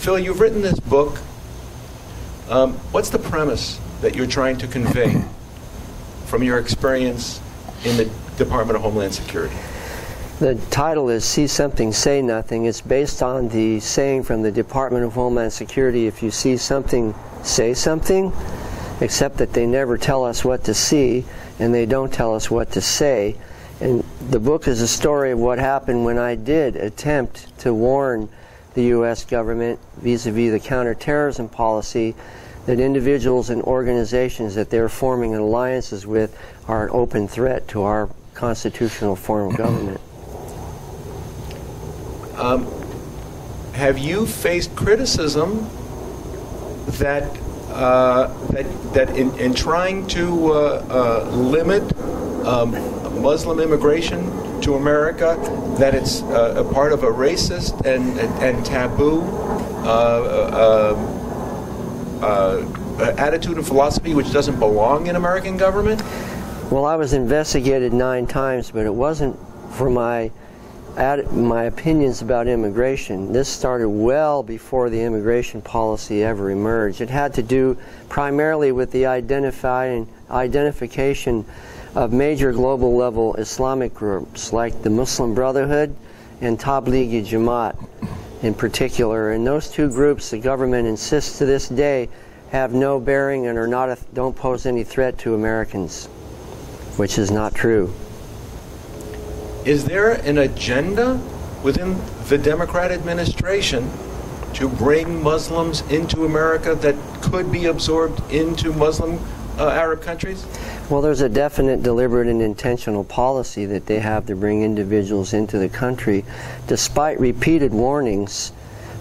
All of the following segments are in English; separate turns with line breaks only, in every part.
Phil, you've written this book. Um, what's the premise that you're trying to convey from your experience in the Department of Homeland Security?
The title is See Something, Say Nothing. It's based on the saying from the Department of Homeland Security if you see something, say something, except that they never tell us what to see and they don't tell us what to say. And the book is a story of what happened when I did attempt to warn the U.S. government vis a vis the counterterrorism policy that individuals and organizations that they're forming alliances with are an open threat to our constitutional form of government.
Um, have you faced criticism that uh, that that in, in trying to uh, uh, limit um, Muslim immigration to America, that it's uh, a part of a racist and and, and taboo uh, uh, attitude and philosophy which doesn't belong in American government?
Well, I was investigated nine times, but it wasn't for my my opinions about immigration. This started well before the immigration policy ever emerged. It had to do primarily with the identifying identification of major global level Islamic groups like the Muslim Brotherhood and Tablighi Jamaat in particular. And those two groups, the government insists to this day, have no bearing and are not a, don't pose any threat to Americans, which is not true.
Is there an agenda within the Democrat administration to bring Muslims into America that could be absorbed into Muslim uh, Arab countries?
Well, there's a definite, deliberate, and intentional policy that they have to bring individuals into the country, despite repeated warnings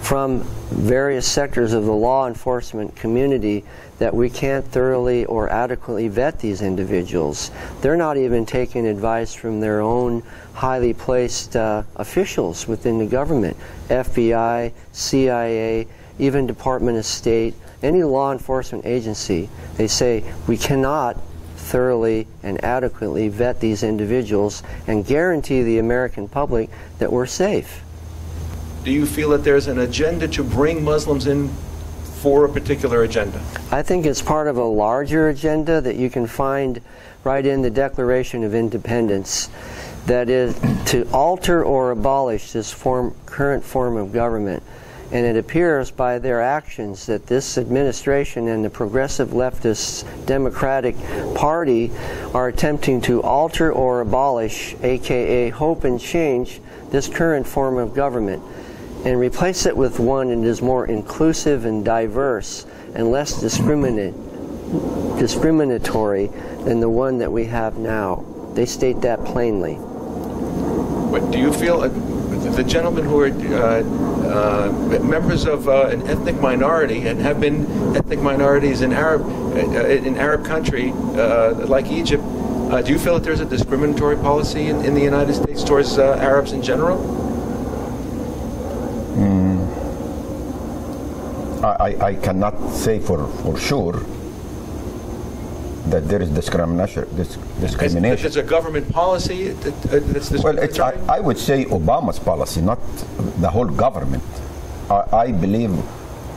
from various sectors of the law enforcement community that we can't thoroughly or adequately vet these individuals. They're not even taking advice from their own highly placed uh, officials within the government FBI, CIA, even Department of State, any law enforcement agency. They say we cannot thoroughly and adequately vet these individuals and guarantee the American public that we're safe.
Do you feel that there's an agenda to bring Muslims in for a particular agenda?
I think it's part of a larger agenda that you can find right in the Declaration of Independence that is to alter or abolish this form, current form of government. And it appears by their actions that this administration and the progressive leftist Democratic Party are attempting to alter or abolish, aka hope and change, this current form of government and replace it with one that is more inclusive and diverse and less discriminatory than the one that we have now. They state that plainly.
But do you feel uh, the gentlemen who are uh, members of uh, an ethnic minority and have been ethnic minorities in Arab uh, in Arab country uh, like Egypt, do you feel that there's a discriminatory policy in, in the United States towards Arabs in general?
Mm. I, I cannot say for, for sure that there is discrimination. discrimination.
It's a government policy that's
Well, it's, I, I, would say Obama's policy, not the whole government. I, I believe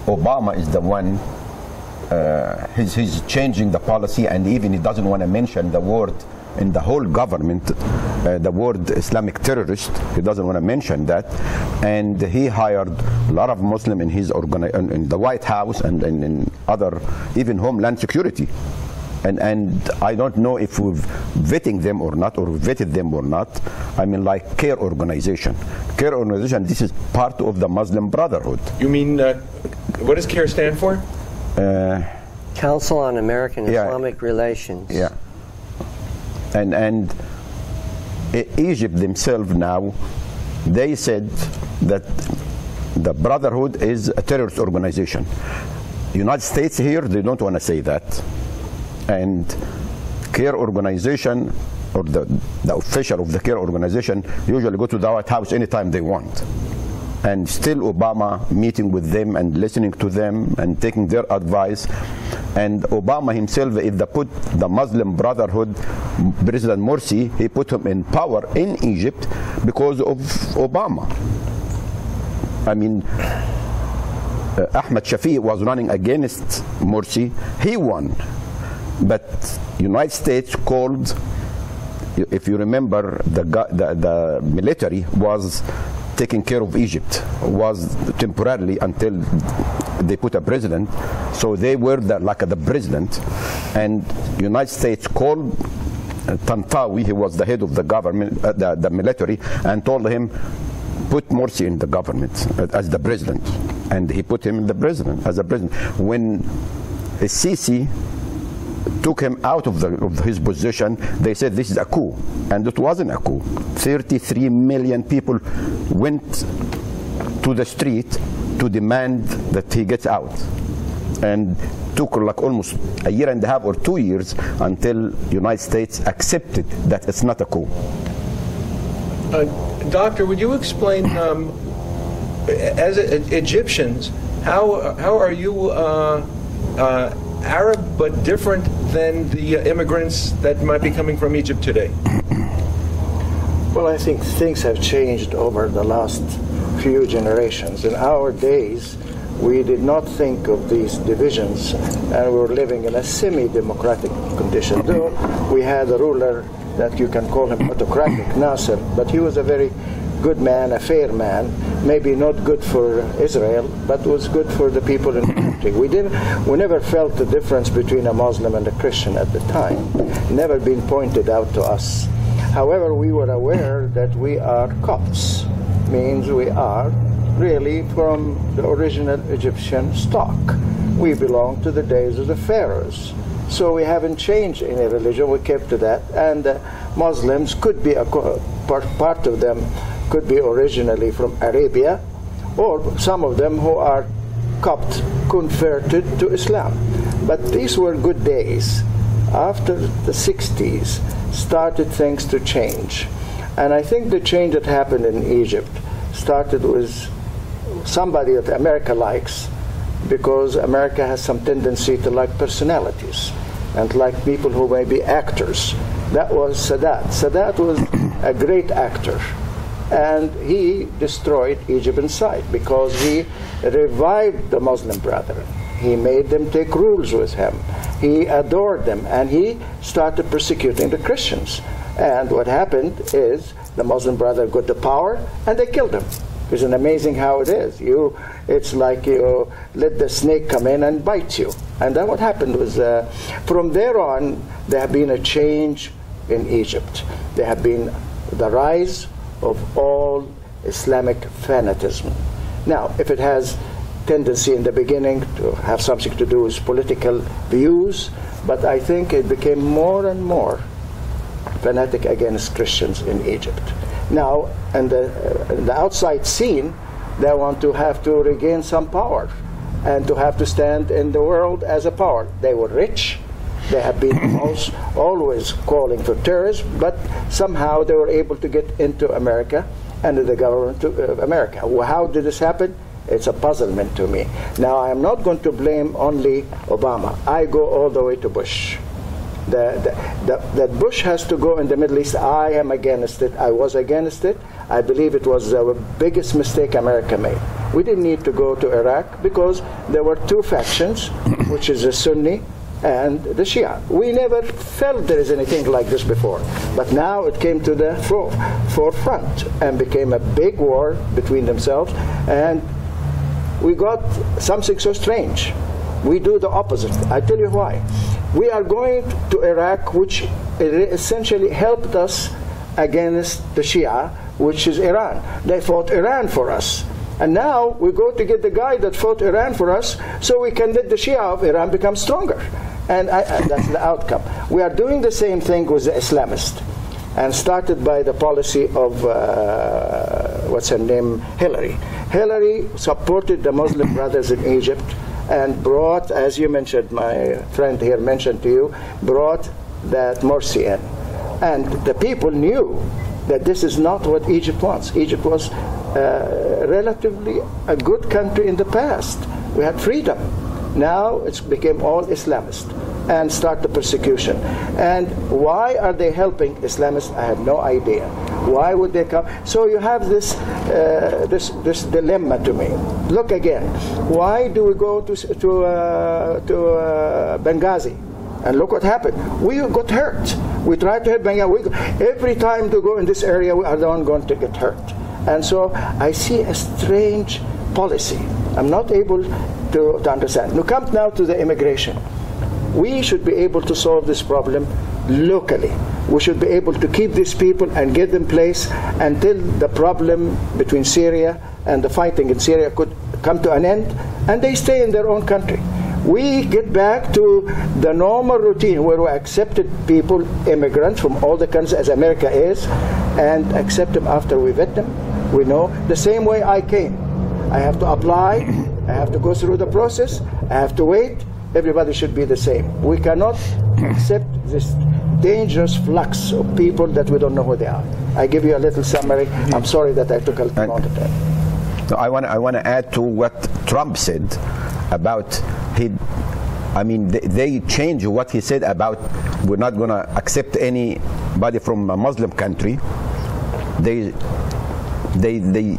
Obama is the one. Uh, he's, he's changing the policy, and even he doesn't want to mention the word in the whole government uh, the word Islamic terrorist. He doesn't want to mention that. And he hired a lot of Muslim in his organi- in, in the White House and, and in other, even Homeland Security. And, and I don't know if we've vetting them or not, or vetted them or not. I mean, like CAIR organization. CAIR organization, this is part of the Muslim Brotherhood.
You mean, uh, what does CAIR stand for?
Uh, Council on American yeah, Islamic Relations.
Yeah and and Egypt themselves now they said that the Brotherhood is a terrorist organization. United States here they don't want to say that, and CAIR organization or the, the official of the CAIR organization usually go to the White House anytime they want and still Obama meeting with them and listening to them and taking their advice. And Obama himself, if the put the Muslim Brotherhood, President Morsi, he put him in power in Egypt because of Obama. I mean, uh, Ahmed Shafiq was running against Morsi, he won. But United States called, if you remember, the, the, the military was taking care of Egypt, was temporarily until they put a president. So they were the, like the president. And United States called Tantawi, he was the head of the government, uh, the, the military, and told him, put Morsi in the government as the president. And he put him in the president as a president. When Sisi took him out of, the, of his position, they said this is a coup. And it wasn't a coup. 33 million people went to the street to demand that he gets out. And took like almost a year and a half or two years until United States accepted that it's not a coup.
Uh, doctor, would you explain, um, as Egyptians, how how are you uh, uh, Arab but different than the uh, immigrants that might be coming from Egypt today?
Well, I think things have changed over the last few generations. In our days, we did not think of these divisions and we were living in a semi-democratic condition. Though we had a ruler that you can call him autocratic, Nasser, but he was a very good man, a fair man, maybe not good for Israel, but was good for the people in country. We didn't, we never felt the difference between a Muslim and a Christian at the time. Never been pointed out to us. However, we were aware that we are Copts, means we are really from the original Egyptian stock. We belong to the days of the pharaohs. So we haven't changed any religion, we kept to that. And uh, Muslims could be, a part, part of them could be originally from Arabia, or some of them who are Copt converted to Islam. But these were good days. After the 60s, started things to change. And I think the change that happened in Egypt started with somebody that America likes because America has some tendency to like personalities and like people who may be actors. That was Sadat. Sadat was a great actor. And he destroyed Egypt inside because he revived the Muslim Brotherhood. He made them take rules with him. He adored them. And he started persecuting the Christians. And what happened is the Muslim Brotherhood got the power and they killed him. It's an amazing how it is. You, it's like you let the snake come in and bite you. And then what happened was, uh, from there on, there have been a change in Egypt. There have been the rise of all Islamic fanatism. Now, if it has tendency in the beginning to have something to do with political views, but I think it became more and more fanatic against Christians in Egypt. Now, in the, uh, in the outside scene, they want to have to regain some power and to have to stand in the world as a power. They were rich. They have been always calling for terrorism, but somehow they were able to get into America and the government of uh, America. Well, how did this happen? It's a puzzlement to me. Now, I am not going to blame only Obama. I go all the way to Bush that Bush has to go in the Middle East. I am against it. I was against it. I believe it was the biggest mistake America made. We didn't need to go to Iraq because there were two factions, which is the Sunni and the Shia. We never felt there is anything like this before. But now it came to the forefront and became a big war between themselves. And we got something so strange. We do the opposite. I tell you why we are going to Iraq, which essentially helped us against the Shia, which is Iran. They fought Iran for us. And now we go to get the guy that fought Iran for us so we can let the Shia of Iran become stronger. And I, I, that's the outcome. We are doing the same thing with the Islamists. And started by the policy of, uh, what's her name, Hillary. Hillary supported the Muslim brothers in Egypt and brought, as you mentioned, my friend here mentioned to you, brought that Morsi in. And the people knew that this is not what Egypt wants. Egypt was uh, relatively a good country in the past. We had freedom. Now it's became all Islamist and start the persecution. And why are they helping Islamists? I have no idea. Why would they come? So you have this, uh, this, this dilemma to me. Look again. Why do we go to, to, uh, to uh, Benghazi? And look what happened. We got hurt. We tried to help Benghazi. We, every time to go in this area, we are the one going to get hurt. And so I see a strange policy. I'm not able to, to understand. Now come now to the immigration. We should be able to solve this problem locally. We should be able to keep these people and get them place until the problem between Syria and the fighting in Syria could come to an end, and they stay in their own country. We get back to the normal routine where we accepted people, immigrants from all the countries as America is, and accept them after we vet them. We know the same way I came. I have to apply, I have to go through the process, I have to wait. Everybody should be the same. We cannot accept this dangerous flux of people that we don't know who they are. I give you a little summary. I'm sorry that I took a little amount of time.
No, I want I want to add to what Trump said about he. I mean, they, they changed what he said about we're not going to accept anybody from a Muslim country. They they they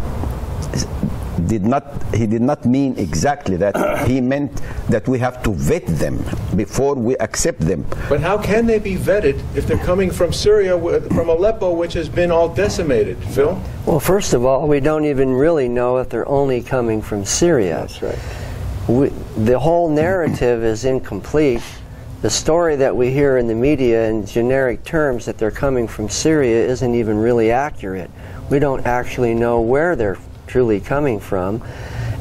did not he did not mean exactly that he meant that we have to vet them before we accept them
But how can they be vetted if they're coming from Syria, from Aleppo, which has been all decimated? Phil?
Well, first of all, we don't even really know if they're only coming from Syria.
That's right.
we, the whole narrative is incomplete. The story that we hear in the media in generic terms that they're coming from Syria isn't even really accurate. We don't actually know where they're truly coming from.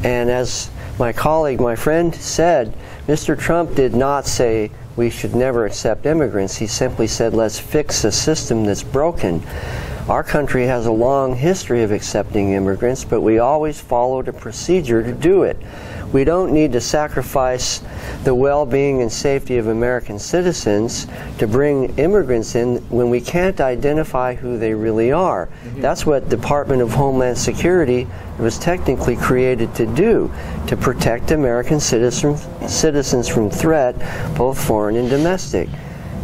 And as my colleague, my friend said, Mr. Trump did not say we should never accept immigrants. He simply said, let's fix a system that's broken. Our country has a long history of accepting immigrants, but we always followed a procedure to do it. We don't need to sacrifice the well being and safety of American citizens to bring immigrants in when we can't identify who they really are. Mm-hmm. That's what Department of Homeland Security was technically created to do to protect American citizens, citizens from threat, both foreign and domestic.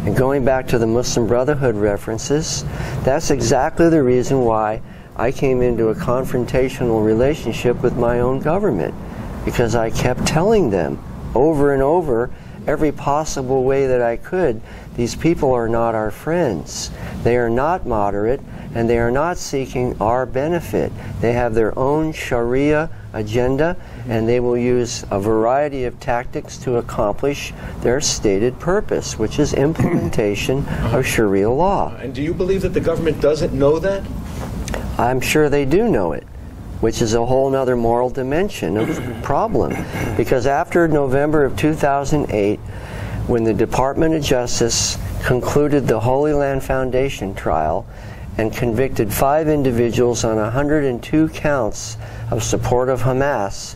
And going back to the Muslim Brotherhood references, that's exactly the reason why I came into a confrontational relationship with my own government. Because I kept telling them over and over, every possible way that I could, these people are not our friends. They are not moderate, and they are not seeking our benefit. They have their own Sharia agenda, and they will use a variety of tactics to accomplish their stated purpose, which is implementation of Sharia law.
And do you believe that the government doesn't know that?
I'm sure they do know it, which is a whole other moral dimension of problem. Because after November of 2008, when the Department of Justice concluded the Holy Land Foundation trial and convicted five individuals on 102 counts of support of Hamas,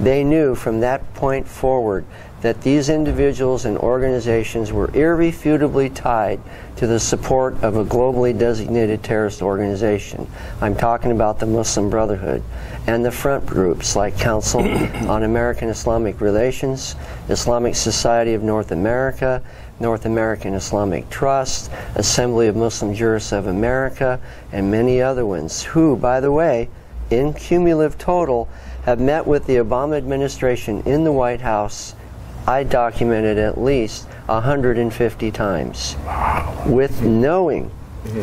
they knew from that point forward that these individuals and organizations were irrefutably tied to the support of a globally designated terrorist organization. I'm talking about the Muslim Brotherhood and the front groups like Council on American Islamic Relations, Islamic Society of North America, North American Islamic Trust, Assembly of Muslim Jurists of America, and many other ones, who, by the way, in cumulative total, have met with the Obama administration in the White House. I documented at least 150 times with knowing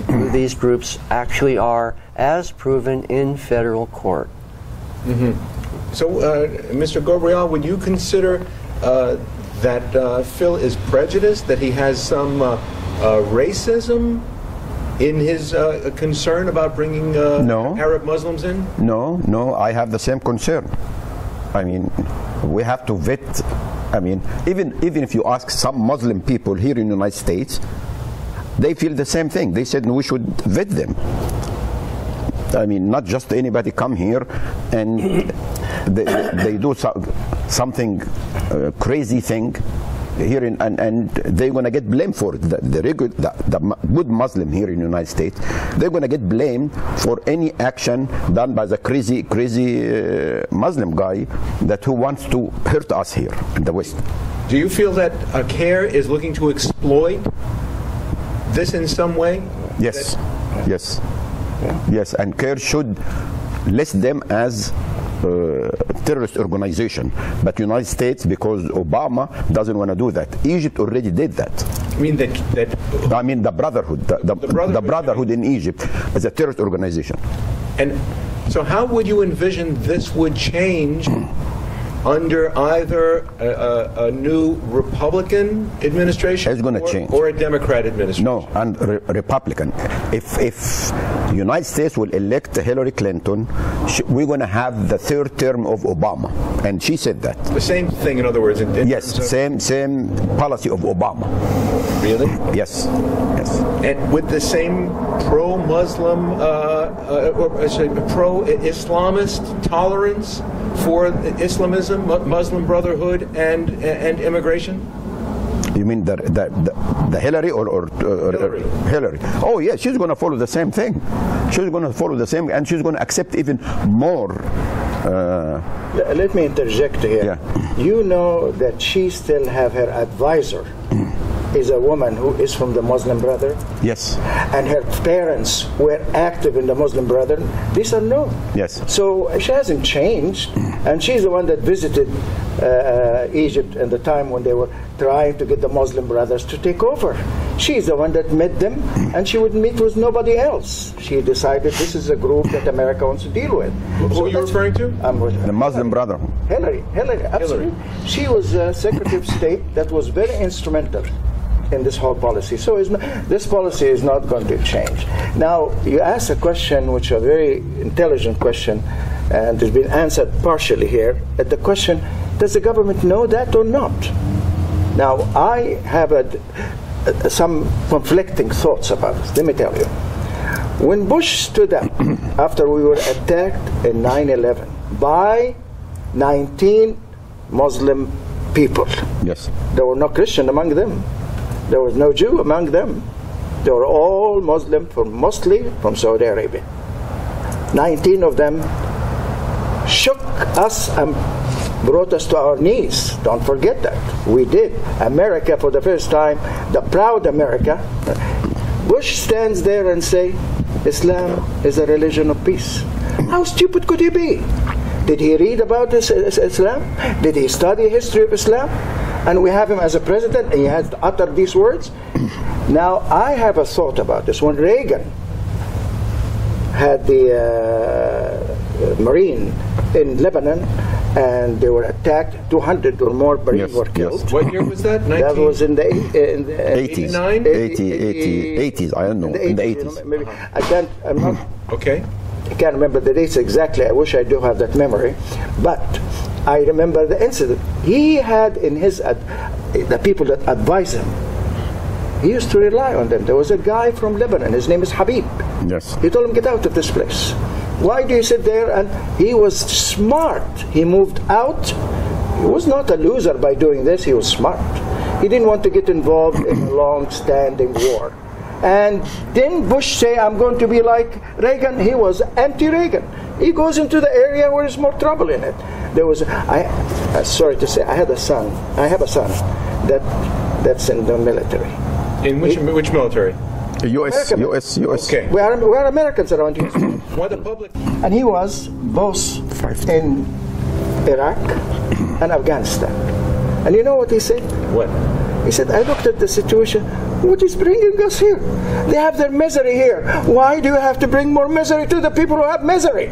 who these groups actually are as proven in federal court.
So, uh, Mr. Gabriel, would you consider uh, that uh, Phil is prejudiced, that he has some uh, uh, racism in his uh, concern about bringing uh,
No.
Arab Muslims in?
No, no, I have the same concern. I mean, we have to vet. I mean, even even if you ask some Muslim people here in the United States, they feel the same thing. They said we should vet them. I mean, not just anybody come here and they, they do so, something uh, crazy thing here in, and, and they're going to get blamed for it. The, the, regu- the, the good Muslim here in the United States, they're going to get blamed for any action done by the crazy, crazy uh, Muslim guy that who wants to hurt us here in the West.
Do you feel that uh, CAIR is looking to exploit this in some way?
Yes, yes. Yes, and CAIR should list them as Uh, terrorist organization. But United States, because Obama doesn't want to do that. Egypt already did that.
I mean that that
I mean, the Brotherhood, the, the,
The Brotherhood.
the Brotherhood in Egypt is a terrorist organization.
and so how would you envision this would change hmm. under either a, a, a new Republican administration
It's gonna
or,
change.
or a Democrat administration?
No, and re- Republican. If if United States will elect Hillary Clinton, we're going to have the third term of Obama, and she said that.
The same thing, in other words. In, in
Yes, same same policy of Obama.
Really?
Yes, yes.
And with the same pro-Muslim, uh, uh, or say pro-Islamist tolerance for Islamism, Muslim Brotherhood, and and immigration.
You mean the the, the, the Hillary or, or, or
Hillary.
Hillary? Oh yeah, she's going to follow the same thing. She's going to follow the same, and she's going to accept even more. Uh,
Let me interject here.
Yeah.
You know that she still have her advisor is a woman who is from the Muslim Brother,
yes,
and her parents were active in the Muslim Brother. These are known.
Yes.
So she hasn't changed, and she's the one that visited uh, uh, Egypt in the time when they were trying to get the Muslim Brothers to take over. She's the one that met them, and she would meet with nobody else. She decided this is a group that America wants to deal with.
Who are you referring to?
I'm with
the Muslim Brotherhood.
Hillary, Hillary, absolutely. She was a Secretary of State that was very instrumental in this whole policy. So not, this policy is not going to change. Now, you asked a question, which is a very intelligent question, and it's been answered partially here. At the question, does the government know that or not? Now, I have a, a- some conflicting thoughts about this. Let me tell you. When Bush stood up after we were attacked in 9 11 by 19 Muslim people,
Yes,
there were no Christian among them, there was no Jew among them. They were all Muslim, from mostly from Saudi Arabia. 19 of them shook us and brought us to our knees. Don't forget that. We did. America, for the first time, the proud America, Bush stands there and say, Islam is a religion of peace. How stupid could he be? Did he read about this Islam? Did he study history of Islam? And we have him as a president, and he has uttered these words. Now, I have a thought about this. When Reagan had the uh, Marine in Lebanon, and they were attacked. 200 or more Marines
Yes,
were
yes.
killed.
What year was that? 19?
That was in the, in the
80s,
89?
80, 80, 80s. I don't know, in the
you know,
80s.
maybe. I can't. I'm not.
Okay.
I can't remember the dates exactly. I wish I do have that memory, but I remember the incident. He had in his ad, the people that advised him. He used to rely on them. There was a guy from Lebanon. His name is Habib.
Yes.
He told him, "Get out of this place. Why do you sit there?" And he was smart. He moved out. He was not a loser by doing this. He was smart. He didn't want to get involved in a long-standing war. And didn't Bush say, "I'm going to be like Reagan"? He was anti-Reagan. He goes into the area where there's more trouble in it. There was, I, uh, sorry to say, I had a son. I have a son that that's in the military.
In which which military?
U.S.
American.
U.S. U.S.
Okay.
We are, we are Americans around here.
Why the public?
And he was both in Iraq and Afghanistan. And you know what he said?
What?
He said, I looked at the situation. What is bringing us here? They have their misery here. Why do you have to bring more misery to the people who have misery?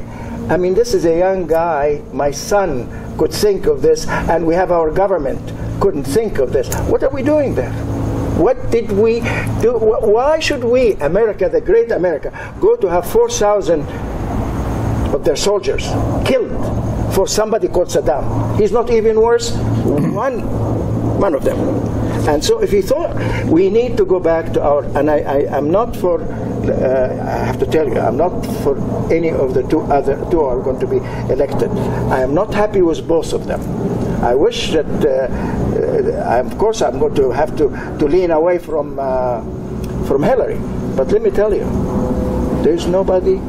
I mean, this is a young guy. My son could think of this, and we have our government couldn't think of this. What are we doing there? What did we do? Why should we, America, the great America, go to have 4,000 of their soldiers killed for somebody called Saddam. He's not even worse. One, one of them. And so, if you thought we need to go back to our, and I, I am not for, uh, I have to tell you, I'm not for any of the two other two are going to be elected. I am not happy with both of them. I wish that, uh, uh, of course, I'm going to have to, to lean away from uh, from Hillary. But let me tell you, there's nobody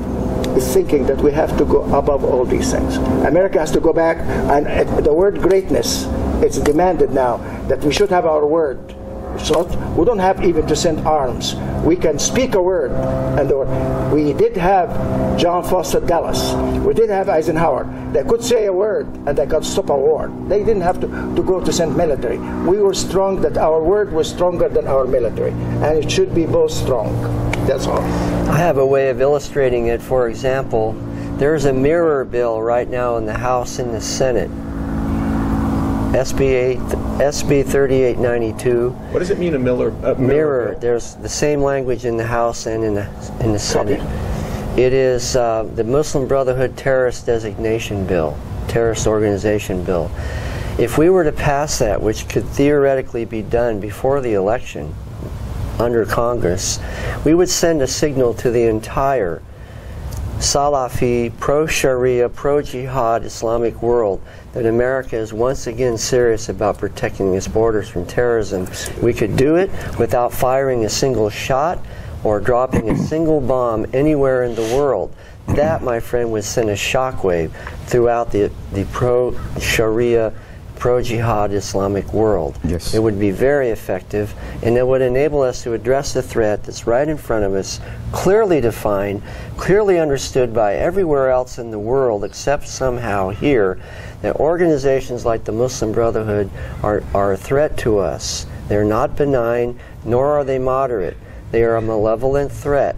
is thinking that we have to go above all these things. America has to go back, and the word greatness, it's demanded now that we should have our word. So we don't have even to send arms. We can speak a word, and the, we did have John Foster Dulles. We did have Eisenhower. They could say a word and they could stop a war. They didn't have to, to go to send military. We were strong that our word was stronger than our military, and it should be both strong. That's all.
I have a way of illustrating it. For example, there's a mirror bill right now in the House and the Senate. SB 8, SB 3892.
What does it mean, a Miller a mirror?
Mirror.
bill?
There's the same language in the House and in the in the Senate. It is uh, the Muslim Brotherhood Terrorist Designation Bill, Terrorist Organization Bill. If we were to pass that, which could theoretically be done before the election under Congress, we would send a signal to the entire Salafi, pro Sharia, pro jihad Islamic world that America is once again serious about protecting its borders from terrorism. We could do it without firing a single shot or dropping a single bomb anywhere in the world. That, my friend, would send a shockwave throughout the, the pro Sharia, pro jihad Islamic world.
Yes.
It would be very effective and it would enable us to address the threat that's right in front of us, clearly defined, clearly understood by everywhere else in the world except somehow here, that organizations like the Muslim Brotherhood are, are a threat to us. They're not benign, nor are they moderate. They are a malevolent threat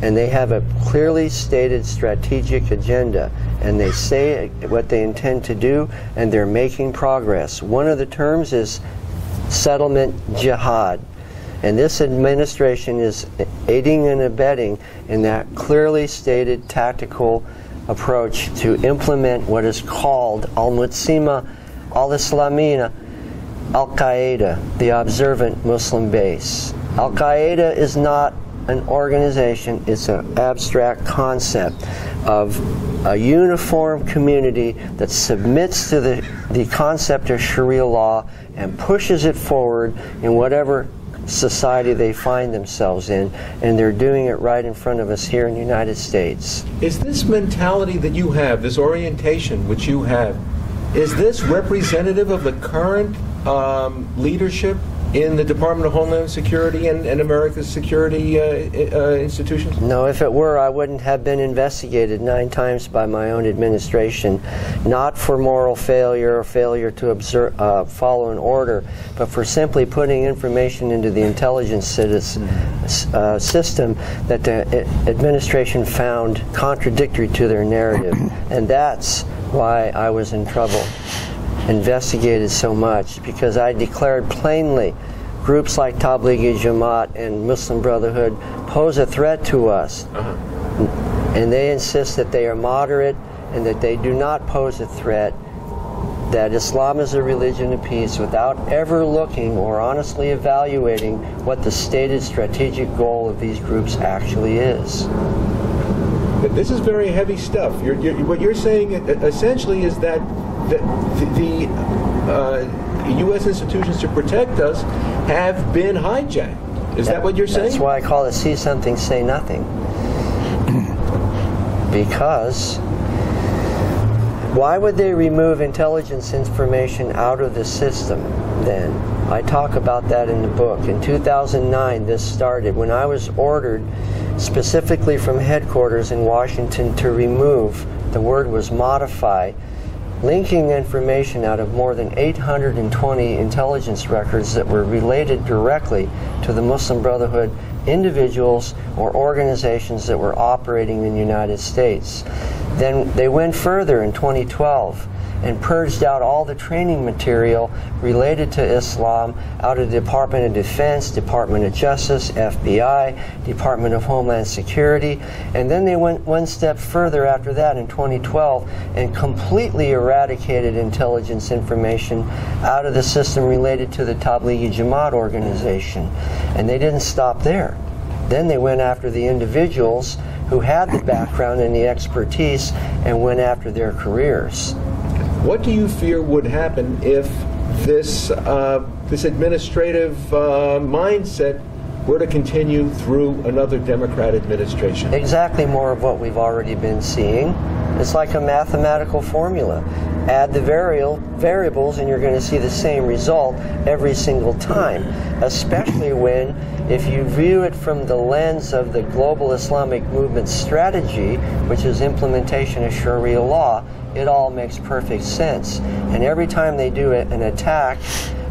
and they have a clearly stated strategic agenda and they say what they intend to do and they're making progress. One of the terms is settlement jihad. And this administration is aiding and abetting in that clearly stated tactical approach to implement what is called Al Mutsima Al Islamina Al Qaeda, the observant Muslim base. Al Qaeda is not an organization, it's an abstract concept of a uniform community that submits to the, the concept of Sharia law and pushes it forward in whatever society they find themselves in, and they're doing it right in front of us here in the United States.
Is this mentality that you have, this orientation which you have, is this representative of the current um, leadership in the Department of Homeland Security and, and America's security uh, uh, institutions?
No, if it were, I wouldn't have been investigated nine times by my own administration, not for moral failure or failure to observe, uh, follow an order, but for simply putting information into the intelligence citizen, uh, system that the uh, administration found contradictory to their narrative. And that's why I was in trouble investigated so much because I declared plainly groups like Tablighi Jamaat and Muslim Brotherhood pose a threat to us. Uh-huh. And they insist that they are moderate and that they do not pose a threat, that Islam is a religion of peace without ever looking or honestly evaluating what the stated strategic goal of these groups actually is.
This is very heavy stuff. You're, you're, what you're saying essentially is that the, the, the uh, U.S. institutions to protect us have been hijacked. Is that what you're saying?
That's why I call it see something, say nothing. because why would they remove intelligence information out of the system then? I talk about that in the book. In 2009, this started when I was ordered specifically from headquarters in Washington to remove, the word was modify, linking information out of more than 820 intelligence records that were related directly to the Muslim Brotherhood individuals or organizations that were operating in the United States. Then they went further in 2012 and purged out all the training material related to Islam out of the Department of Defense, Department of Justice, FBI, Department of Homeland Security, and then they went one step further after that in 2012 and completely eradicated intelligence information out of the system related to the Tablighi Jamaat organization. And they didn't stop there. Then they went after the individuals who had the background and the expertise and went after their careers.
What do you fear would happen if this uh, this administrative uh, mindset were to continue through another Democrat administration?
Exactly more of what we've already been seeing. It's like a mathematical formula. Add the variable, variables and you're going to see the same result every single time, especially when, if you view it from the lens of the global Islamic movement strategy, which is implementation of Sharia law, it all makes perfect sense. And every time they do an attack,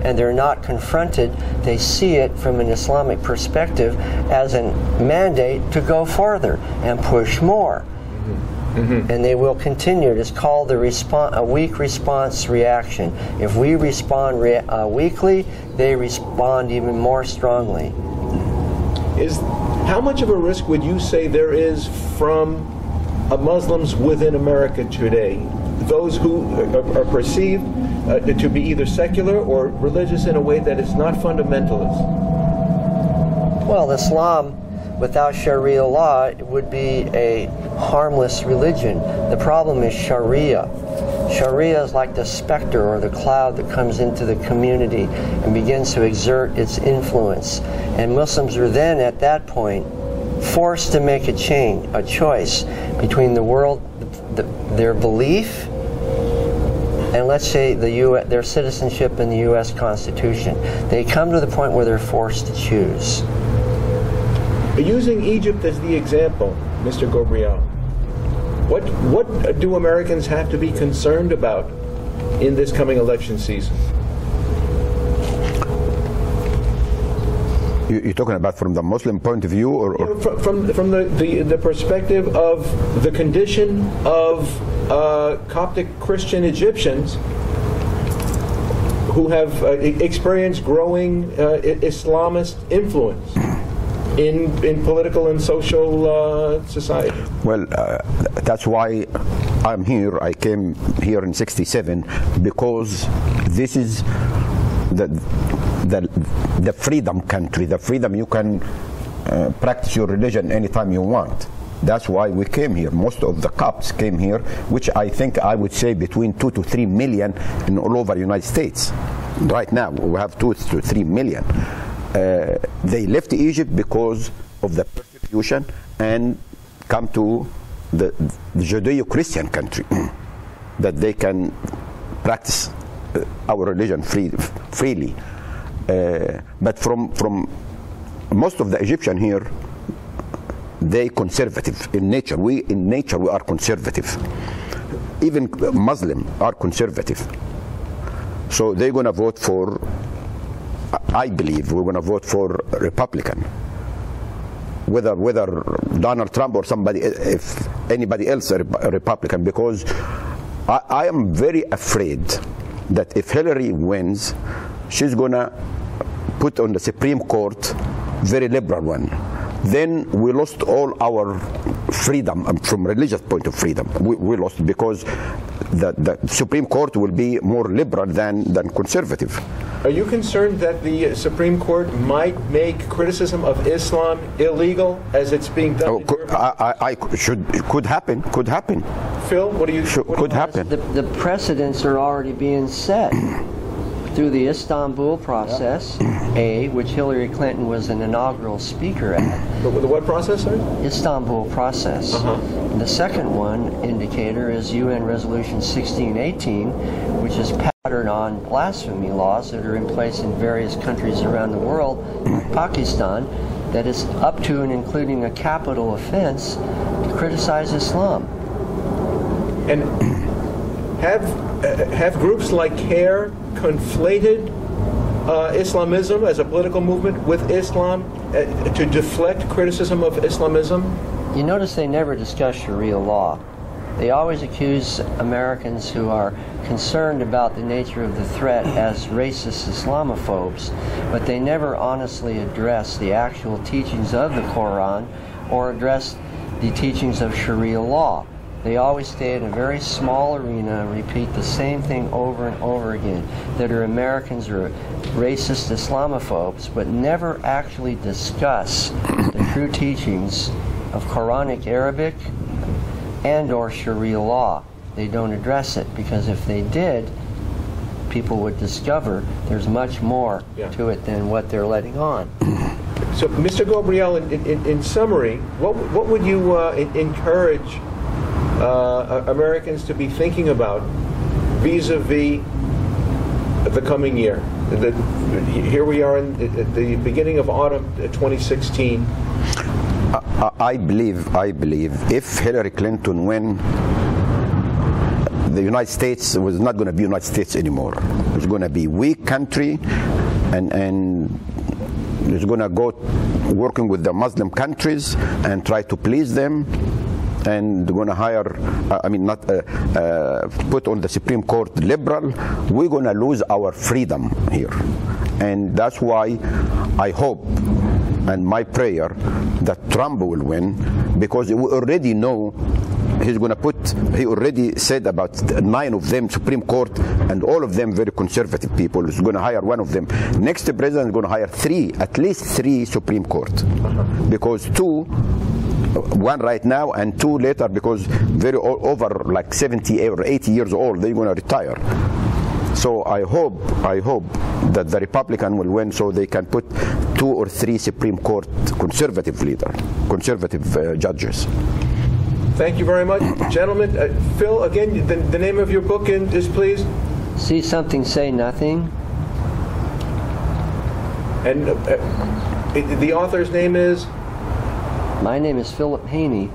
and they're not confronted, they see it from an Islamic perspective as a mandate to go farther and push more. Mm-hmm. And they will continue. It's called the response, a weak response reaction. If we respond rea- uh, weakly, they respond even more strongly.
Is how much of a risk would you say there is from uh, Muslims within America today? Those who are, are perceived uh, to be either secular or religious in a way that is not fundamentalist?
Well, Islam without Sharia law would be a harmless religion. The problem is Sharia. Sharia is like the specter or the cloud that comes into the community and begins to exert its influence. And Muslims are then, at that point, forced to make a change, a choice between the world, the, their belief and let's say the U their citizenship in the U.S. Constitution. They come to the point where they're forced to choose.
Using Egypt as the example, Mr. Gabriel, what what do Americans have to be concerned about in this coming election season?
You're talking about from the Muslim point of view, or, or?
From, from, from the, the, the perspective of the condition of uh, Coptic Christian Egyptians who have uh, experienced growing uh, Islamist influence in, in political and social uh, society.
Well, uh, that's why I'm here. I came here in 67 because this is the, the, the freedom country, the freedom you can uh, practice your religion anytime you want. That's why we came here. Most of the Copts came here, which I think I would say between two to three million in all over the United States. Right now, we have two to three million. Uh, they left Egypt because of the persecution and come to the, the Judeo-Christian country that they can practice uh, our religion free, freely. Uh, but from from most of the Egyptian here, they conservative in nature. We in nature we are conservative. Even Muslim are conservative. So they're going to vote for. I believe we're going to vote for Republican. Whether whether Donald Trump or somebody, if anybody else a Republican, because I, I am very afraid that if Hillary wins, she's going to put on the Supreme Court very liberal one then we lost all our freedom um, from religious point of freedom. We, we lost because the, the, Supreme Court will be more liberal than, than conservative.
Are you concerned that the Supreme Court might make criticism of Islam illegal as it's being done? Oh,
could, I, I, should could happen. Could happen.
Phil, what do you?
Should,
what
could happen.
The, the precedents are already being set through the Istanbul process, A, which Hillary Clinton was an inaugural speaker at.
The, the what process, sir?
Istanbul process. Uh-huh. The second one indicator is UN Resolution 1618, which is patterned on blasphemy laws that are in place in various countries around the world, like Pakistan, that is up to and including a capital offense to criticize Islam.
And have uh, have groups like CAIR conflated uh, Islamism as a political movement with Islam uh, to deflect criticism of Islamism?
You notice they never discuss Sharia law. They always accuse Americans who are concerned about the nature of the threat as racist Islamophobes, but they never honestly address the actual teachings of the Quran or address the teachings of Sharia law. They always stay in a very small arena and repeat the same thing over and over again that are Americans or racist Islamophobes, but never actually discuss the true teachings of Quranic Arabic and or Sharia law. They don't address it because if they did, people would discover there's much more yeah. to it than what they're letting on.
So, Mr. Gabriel, in, in, in summary, what, what would you uh, encourage uh, Americans to be thinking about vis-a-vis the coming year? The, here we are in at the beginning of autumn uh, 2016.
I, I believe, I believe, if Hillary Clinton win, the United States was not going to be United States anymore. It's going to be weak country, and and it's going to go working with the Muslim countries and try to please them. And going to hire, uh, I mean, not uh, uh, put on the Supreme Court liberal. We're going to lose our freedom here, and that's why I hope and my prayer that Trump will win because we already know he's going to put he already said about nine of them supreme court and all of them very conservative people he's going to hire one of them next president is going to hire three at least three supreme court because two one right now and two later because very o- over like 70 or 80 years old they're going to retire so I hope, I hope that the Republican will win, so they can put two or three Supreme Court conservative leader, conservative uh, judges.
Thank you very much, gentlemen. Uh, Phil, again, the, the name of your book in, is please,
See something, say nothing.
and uh, it, the author's name is,
My name is Philip Haney.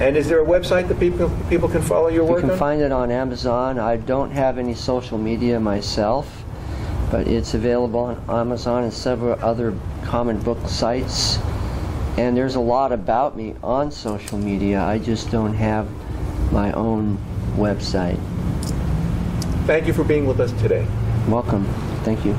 and is there a website that people people can follow your work?
You
can
find it on Amazon. I don't have any social media myself, but it's available on Amazon and several other common book sites. And there's a lot about me on social media. I just don't have my own website.
Thank you for being with us today.
Welcome. Thank you.